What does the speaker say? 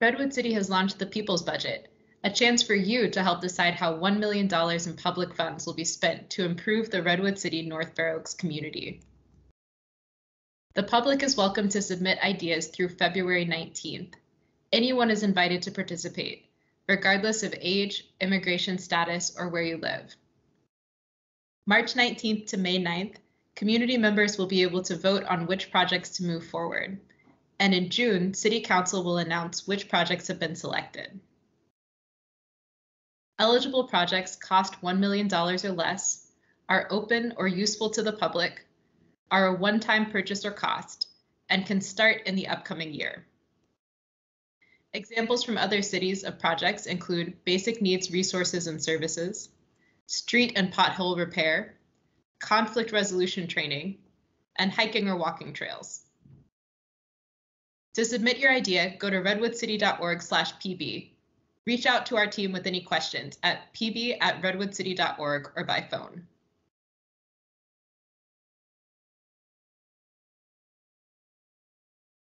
Redwood City has launched the People's Budget, a chance for you to help decide how $1 million in public funds will be spent to improve the Redwood City North Fair Oaks community. The public is welcome to submit ideas through February 19th. Anyone is invited to participate, regardless of age, immigration status, or where you live. March 19th to May 9th, community members will be able to vote on which projects to move forward and in June, City Council will announce which projects have been selected. Eligible projects cost $1 million or less, are open or useful to the public, are a one-time purchase or cost, and can start in the upcoming year. Examples from other cities of projects include basic needs resources and services, street and pothole repair, conflict resolution training, and hiking or walking trails. To submit your idea, go to redwoodcity.org/pb. Reach out to our team with any questions at pb at redwoodcity.org or by phone.